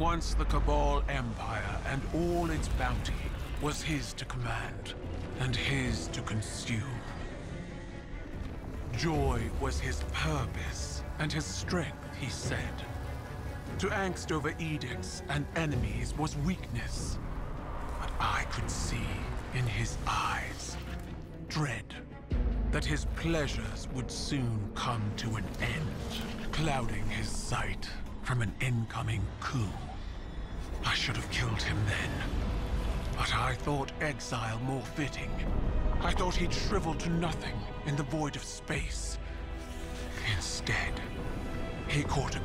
Once the Cabal Empire and all its bounty was his to command and his to consume. Joy was his purpose and his strength, he said. To angst over edicts and enemies was weakness. But I could see in his eyes dread that his pleasures would soon come to an end, clouding his sight from an incoming coup. I should have killed him then. But I thought exile more fitting. I thought he'd shrivel to nothing in the void of space. Instead, he caught a